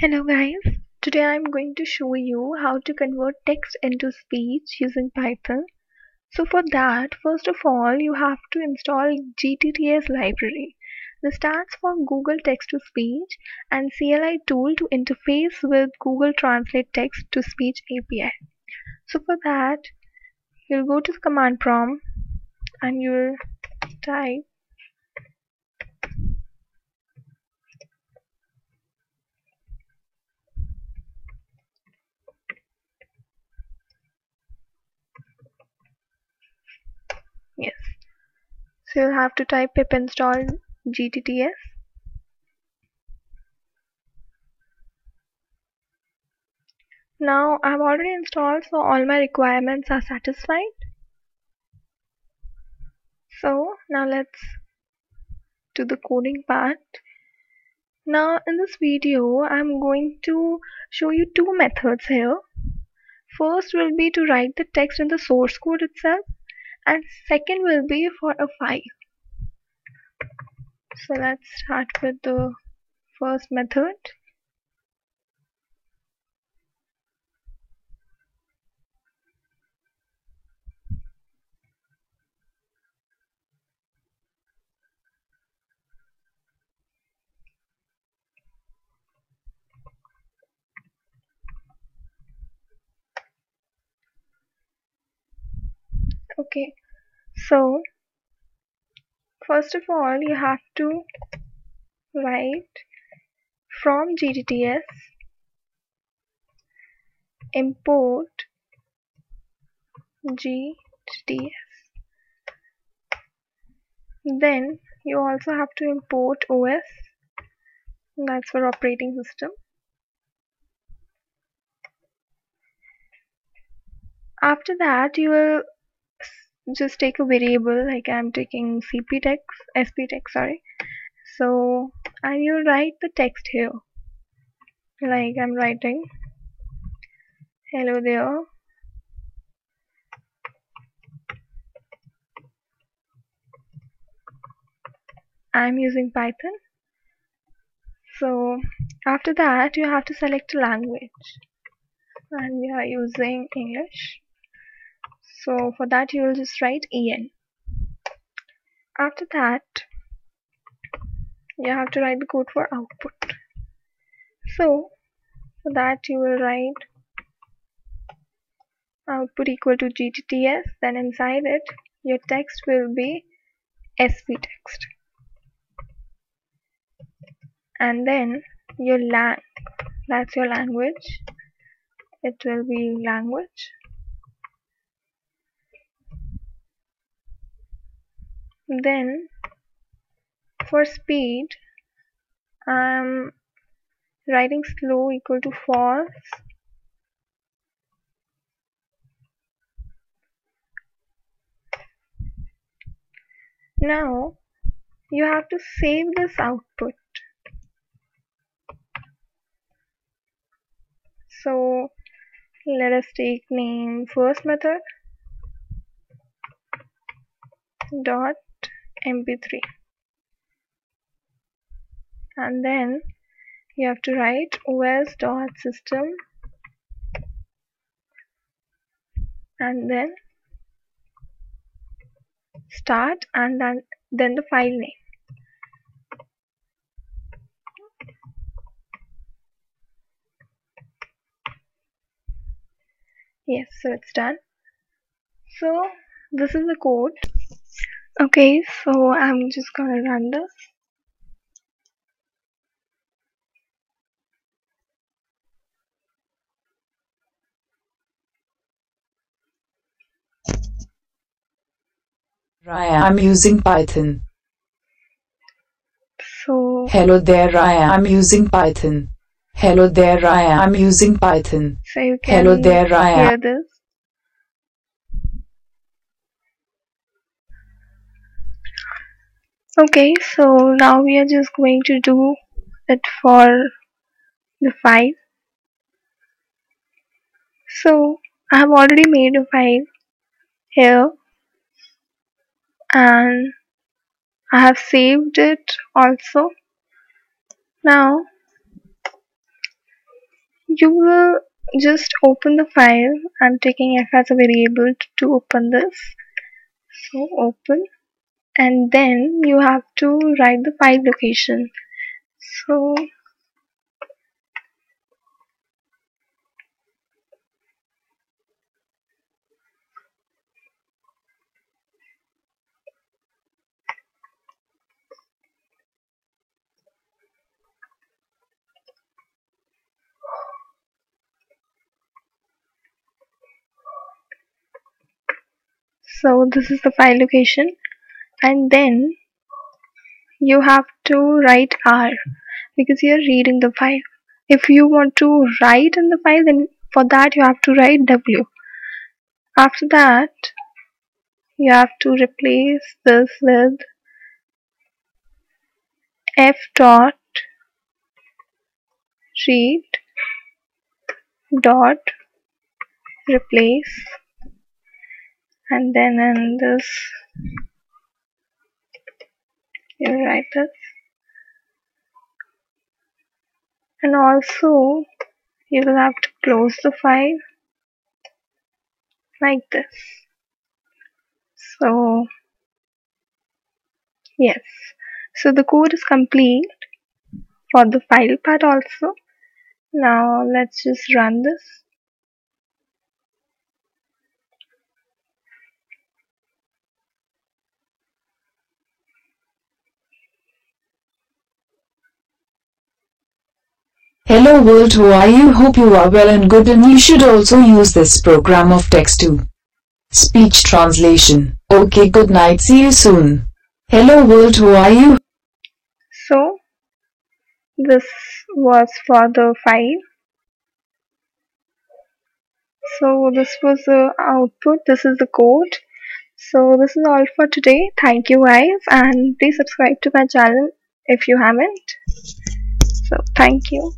Hello guys, today I'm going to show you how to convert text into speech using Python. So for that, first of all, you have to install GTTS library. This stands for Google Text to Speech and CLI tool to interface with Google Translate Text to Speech API. So for that, you'll go to the command prompt and you'll type yes you'll have to type pip install gtts now I've already installed so all my requirements are satisfied. So now let's do the coding part. Now in this video I'm going to show you two methods here. First will be to write the text in the source code itself and second will be for a file so let's start with the first method okay. So first of all you have to write from GTTS import GTTS then you also have to import OS that's for operating system. After that you will just take a variable like I'm taking cp text sp text sorry. So and you write the text here. Like I'm writing hello there. I'm using Python. So after that you have to select a language. And we are using English so for that you will just write en after that you have to write the code for output. So for that you will write output equal to gtts then inside it your text will be sp text. And then your lang that's your language. It will be language then for speed I'm writing slow equal to false. Now you have to save this output. So let us take name first method dot mp3 and then you have to write os dot system. And then start and then then the file name. Yes so it's done. So this is the code okay so I'm just gonna run this Raya, I'm using Python. so Hello there, Raya, I'm using Python. Hello there, Raya, I'm using Python. so you can Hello there, Raya. hear this okay so now we are just going to do it for the file. So I have already made a file here and I have saved it also. Now you will just open the file. I'm taking f as a variable to open this. So open and then you have to write the file location. So so this is the file location and then you have to write R because you're reading the file. If you want to write in the file then for that you have to write W. After that you have to replace this with f dot read dot replace. And then in this you write this and also you will have to close the file like this. So yes. So the code is complete for the file part also. Now let's just run this Hello world how are you? Hope you are well and good and you should also use this program of text to speech translation. Okay good night. See you soon. Hello world how are you? So this was for the file. So this was the output. This is the code. So this is all for today. Thank you guys and please subscribe to my channel if you haven't. So thank you